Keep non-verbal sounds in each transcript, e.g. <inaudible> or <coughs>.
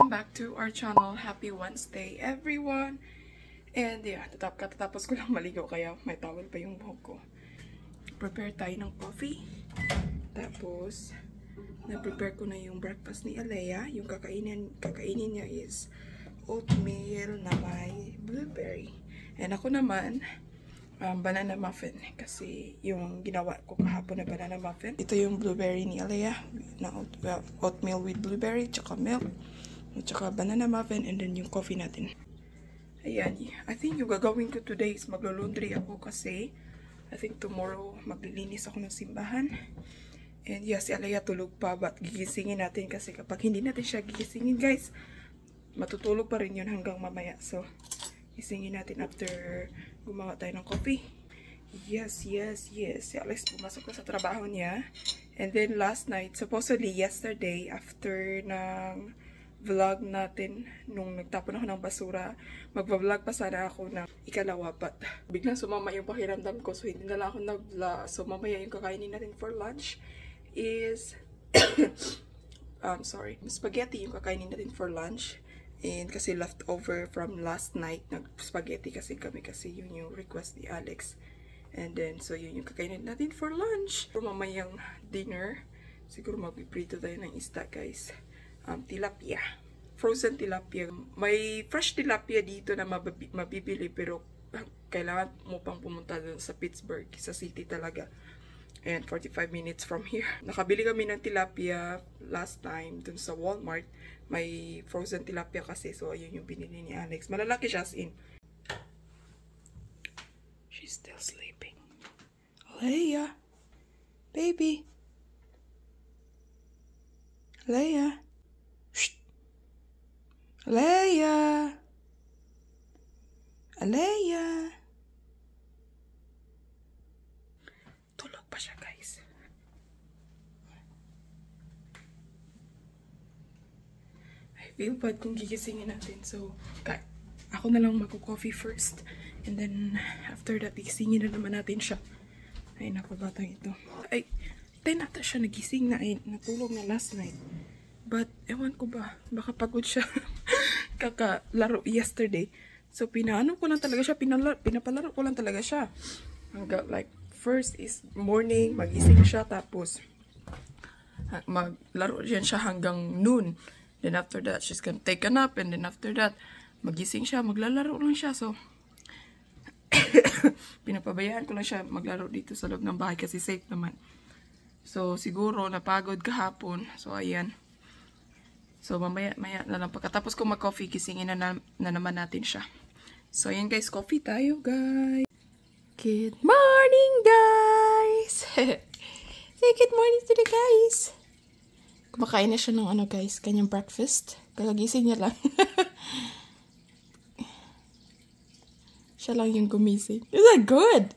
welcome back to our channel. Happy Wednesday everyone! And yeah, tatap katatapos ko lang maligo kaya may towel pa yung buhok ko. Prepare tayo ng coffee. Tapos, na-prepare ko na yung breakfast ni Alea. Yung kakainin, kakainin niya is oatmeal na may blueberry. And ako naman, um, banana muffin kasi yung ginawa ko kahapon na banana muffin. Ito yung blueberry ni Alea na oatmeal with blueberry, tsaka milk, at tsaka banana muffin, and then yung coffee natin. Ayan, I think yung gagawin ko today is maglo-laundry ako kasi I think tomorrow maglilinis ako ng simbahan. And yes, si Alea tulog pa, but gigisingin natin kasi kapag hindi natin siya gigisingin, guys, matutulog pa rin yun hanggang mamaya. So, gisingin natin after gumawa tayo ng coffee. Yes, yes, yes. Si Alex pumasok na sa trabaho niya. And then last night, supposedly yesterday, after ng vlog natin, nung nagtapon ako ng basura, magpa-vlog pa sana ako ng ikalawa, but biglang sumama yung pakiramdam ko, so hindi na lang ako nag-vlog. So mamaya yung kakainin natin for lunch is, <coughs> um, sorry, spaghetti yung kakainin natin for lunch. And kasi leftover from last night, nag-spaghetti kasi kami kasi yun yung request ni Alex. And then, so yun yung kakainin natin for lunch. For mamayang dinner, siguro magpiprito tayo ng isda guys. Um, tilapia. Frozen tilapia. May fresh tilapia dito na mabibili pero kailangan mo pang pumunta dun sa Pittsburgh, sa city talaga. And 45 minutes from here. <laughs> Nakabili kami ng tilapia last time dun sa Walmart. May frozen tilapia kasi. So, ayun yung binili ni Alex. Malalaki siya as in. She's still sleeping. Leia. Baby. Leia. Leia. Leia. Tulog pa siya, guys. I feel bad kung gigisingin natin. So, ka ako na lang magko-coffee first. And then, after that, gigisingin na naman natin siya. Ay, naku, ito. Ay, tayo nata siya nagising na. Ay, natulog na last night. But, ewan ko ba, baka pagod siya. <laughs> Kakalaro yesterday. So, pinaano ko lang talaga siya, pinala, pinapalaro ko lang talaga siya. Hanggang, like, first is morning, magising siya, tapos, maglaro yan siya hanggang noon. Then after that, she's gonna take a nap, and then after that, magising siya, maglalaro lang siya. So, <coughs> pinapabayaan ko lang siya maglaro dito sa loob ng bahay kasi safe naman. So, siguro napagod kahapon. So, ayan. So, mamaya, maya na lang. Pagkatapos ko mag-coffee, gisingin na, na, na naman natin siya. So, ayan guys, coffee tayo, guys. Good morning, guys! <laughs> Say good morning to the guys! Kumakain na siya ng ano, guys, kanyang breakfast. Kagagising niya lang. <laughs> siya lang yung gumising. Is that good?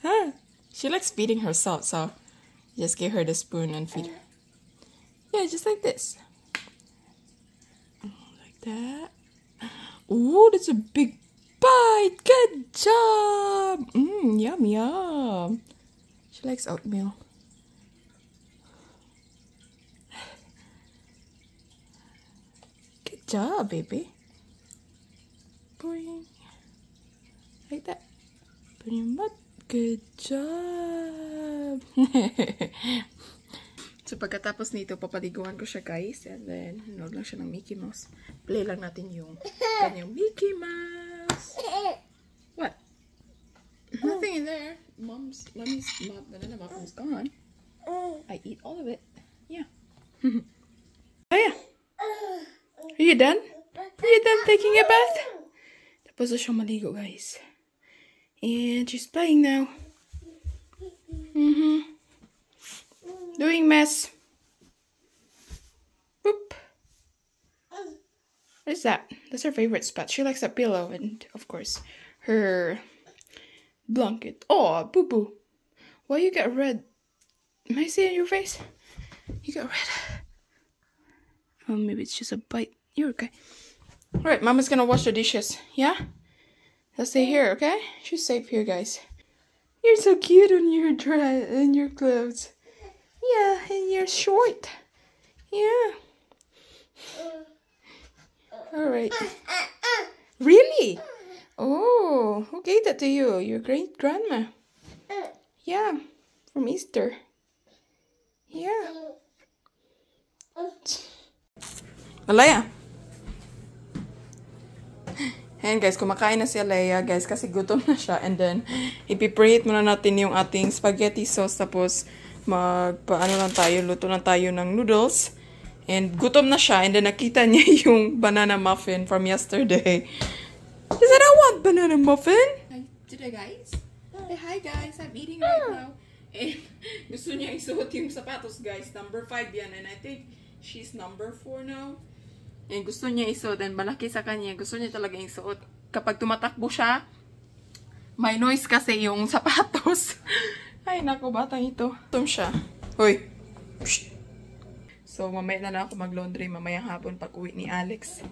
Huh? She likes feeding herself, so just give her the spoon and feed her. Yeah, just like this. That. Ooh, that's a big bite. Good job. Mmm, yum, yum. She likes oatmeal. Good job, baby. Boing. Like that. Your butt. Good job. <laughs> so, pagkatapos nito, papaliguan ko siya, guys. And then, nanood lang siya ng Mickey Mouse. Play lang natin yung kanyang Mickey Mouse. What? Nothing in there. Mom's, mommy's, mom, banana muffin's gone. I eat all of it. Yeah. <laughs> oh, yeah. Are you done? Are you done taking a bath? Tapos na siya maligo, guys. And she's playing now. Mm-hmm. Doing mess. Boop. What is that? That's her favorite spot. She likes that pillow and, of course, her blanket. Oh, boo boo. Why you got red? Am I seeing your face? You got red. Oh, maybe it's just a bite. You're okay. Alright, Mama's gonna wash the dishes. Yeah? Let's stay here, okay? She's safe here, guys. You're so cute in your dress in your clothes. Yeah, and you're short. Yeah. Alright. Really? Oh, who gave that to you? Your great grandma. Yeah, from Easter. Yeah. Alaya. Ayan guys, kumakain na si Alea guys kasi gutom na siya. And then, ipipreheat muna natin yung ating spaghetti sauce. Tapos, magpaano lang tayo, luto lang tayo ng noodles. And gutom na siya. And then, nakita <laughs> niya yung banana muffin from yesterday. He said, I want banana muffin. Hi, today guys. Hey, hi guys. I'm eating right now. And <laughs> gusto niya isuot yung sapatos guys. Number 5 yan. And I think she's number 4 now. And gusto niya isuot and malaki sa kanya. Gusto niya talaga isuot. Kapag tumatakbo siya, may noise kasi yung <laughs> sapatos. Ay, nako, batang ito. Tum siya. Hoy. So, mamaya na lang ako mag-laundry mamayang hapon pag uwi ni Alex.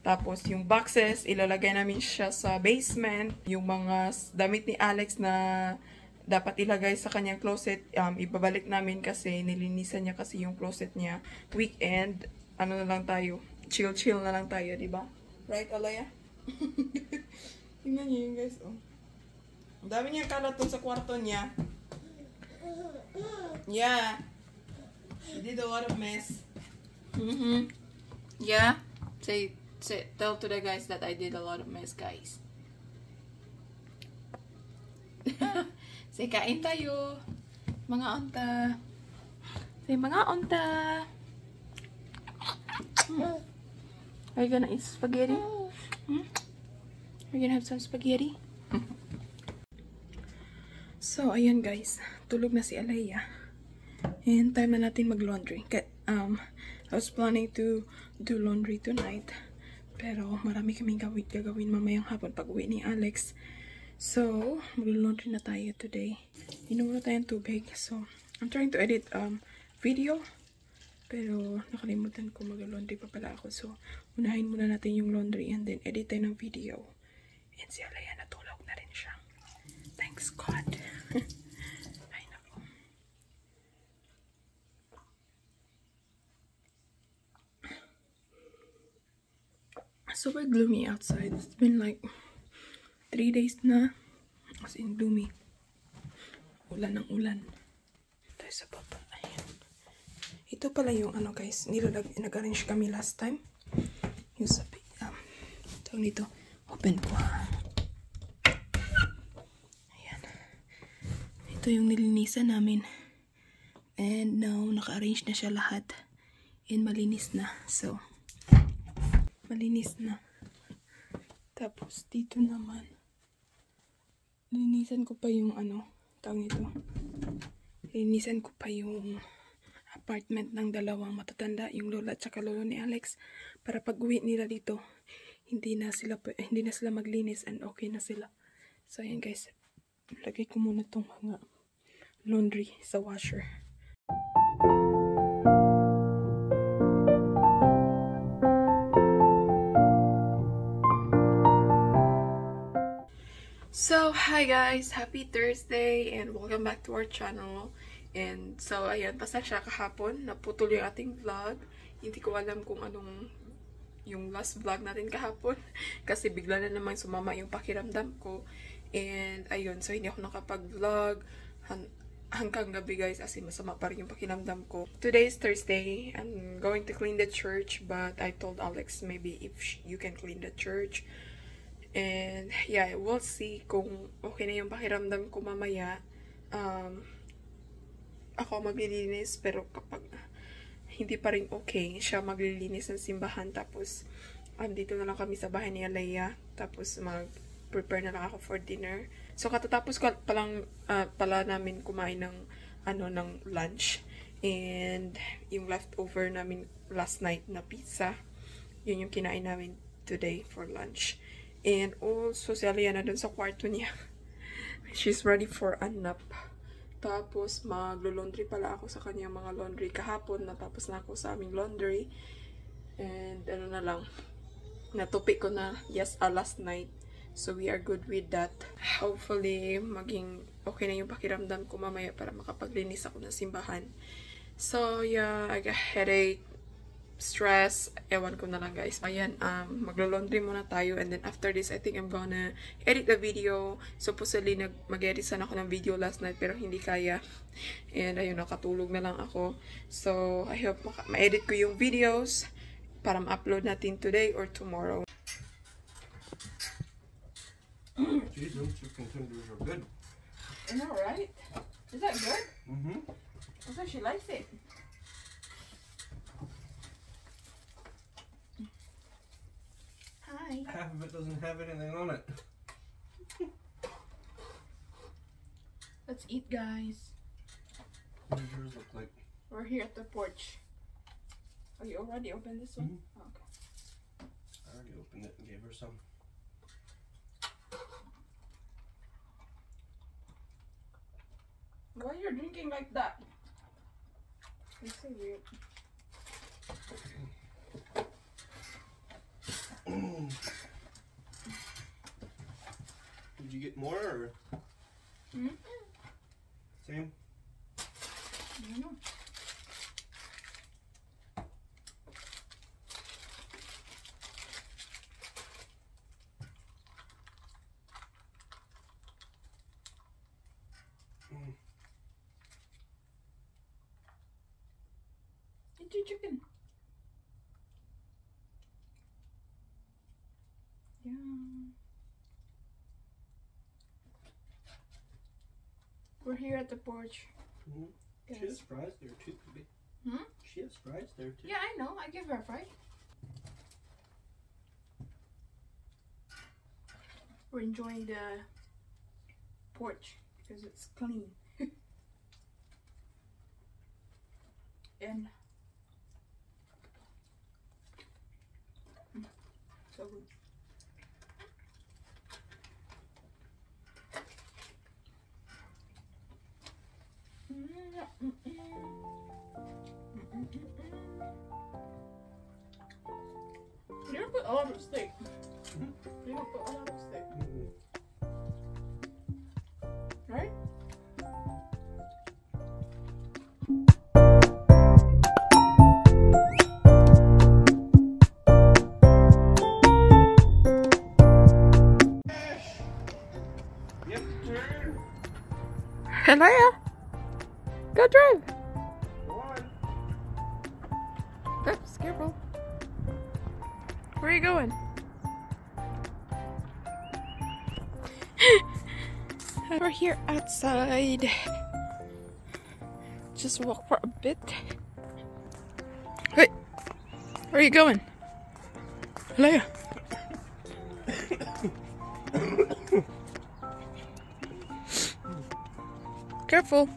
Tapos, yung boxes, ilalagay namin siya sa basement. Yung mga damit ni Alex na dapat ilagay sa kanyang closet, um, ibabalik namin kasi nilinisan niya kasi yung closet niya. Weekend, ano na lang tayo, chill-chill na lang tayo, di ba? Right, Alaya? <laughs> Tingnan niyo yun, guys, oh. Ang dami niya kalat dun sa kwarto niya. Yeah. He did a lot of mess. Mm-hmm. Yeah. Say, say, tell to the guys that I did a lot of mess, guys. <laughs> say, kain tayo. Mga onta. Say, mga onta. Hmm. Are you gonna eat spaghetti? Hmm? Are you gonna have some spaghetti? <laughs> so, ayan guys. Tulog na si Alaya. And time na natin mag-laundry. Um, I was planning to do laundry tonight. Pero marami kaming gawin, gagawin mamayang hapon pag uwi ni Alex. So, mag-laundry na tayo today. Inom na tayong tubig. So, I'm trying to edit um video. Pero nakalimutan ko mag-laundry pa pala ako. So, unahin muna natin yung laundry and then edit tayo ng video. And si Alaya natulog na rin siya. Thanks God. Ay, naku. Super gloomy outside. It's been like three days na. As in gloomy. Ulan ng ulan. Tayo sa baba. Ayan. Ito pala yung ano guys, nilalag, nag-arrange kami last time. Yung sa, um, tawag nito, open ko. Ayan. Ito yung nilinisan namin. And now, naka-arrange na siya lahat. And malinis na. So, malinis na. Tapos, dito naman, linisan ko pa yung ano, tawag nito. Linisan ko pa yung apartment ng dalawang matatanda, yung lola at saka lolo ni Alex, para pag uwi nila dito, hindi na sila hindi na sila maglinis and okay na sila. So ayan guys, lagay ko muna tong mga laundry sa washer. So, hi guys! Happy Thursday and welcome back to our channel. And so, ayan, pasensya kahapon, naputol yung ating vlog. Hindi ko alam kung anong yung last vlog natin kahapon. <laughs> Kasi bigla na naman sumama yung pakiramdam ko. And, ayun, so hindi ako nakapag-vlog hanggang gabi guys kasi masama pa rin yung pakiramdam ko. Today is Thursday. I'm going to clean the church but I told Alex maybe if you can clean the church. And, yeah, we'll see kung okay na yung pakiramdam ko mamaya. Um, ako maglilinis pero kapag hindi pa rin okay, siya maglilinis ng simbahan tapos um, dito na lang kami sa bahay ni Alea tapos mag-prepare na lang ako for dinner. So katatapos ko palang uh, pala namin kumain ng ano ng lunch and yung leftover namin last night na pizza yun yung kinain namin today for lunch. And also si Alea na dun sa kwarto niya. <laughs> She's ready for a nap. Tapos, maglo-laundry pala ako sa kanya mga laundry. Kahapon, natapos na ako sa aming laundry. And, ano na lang, natupi ko na, yes, uh, last night. So, we are good with that. Hopefully, maging okay na yung pakiramdam ko mamaya para makapaglinis ako ng simbahan. So, yeah, I got headache. stress. Ewan ko na lang guys. Ayan, um, maglo-laundry muna tayo. And then after this, I think I'm gonna edit the video. Supposedly, nag mag-edit sana ako ng video last night pero hindi kaya. And ayun, nakatulog na lang ako. So, I hope ma-edit ko yung videos para ma-upload natin today or tomorrow. Geez, them chicken tenders are good. I that right? Is that good? Mm-hmm. I thought she likes it. Hi. Half of it doesn't have anything on it. Let's eat, guys. What does yours look like? We're here at the porch. Oh, you already opened this one? Mhm. Oh, okay. I already opened it and gave her some. Why you're drinking like that? It's so weird. Did you get more or Hmm? same? I don't know. Mm. Eat your chicken. Yeah. We're here at the porch. Mhm. She has fries there too, baby. Hmm? She has fries there too. Yeah, I know. I give her a fry. We're enjoying the porch because it's clean. <laughs> and Mm, so good. alarm steak. You don't put alarm. Right? Hello. Go drive. Going? <laughs> We're here outside. Just walk for a bit. Hey, where are you going? Leia. <coughs> Careful.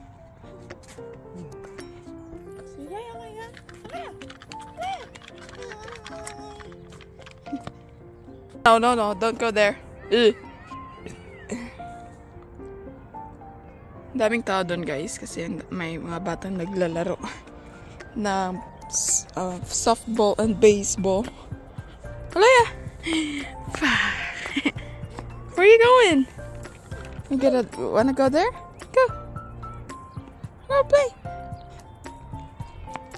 No, no, no, don't go there. Ugh. Daming tao doon guys kasi may mga batang naglalaro ng uh, softball and baseball. Alaya! <sighs> Where are you going? You gonna wanna go there? Go! Go play!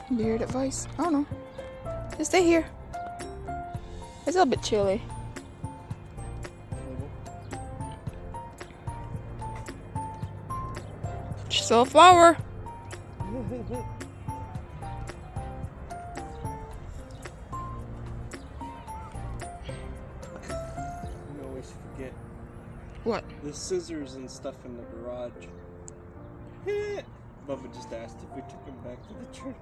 That voice? I don't know. Just stay here. It's a little bit chilly. She's a flower. Forget What? the scissors and stuff in the garage. <laughs> Bubba just asked if we took him back to the church.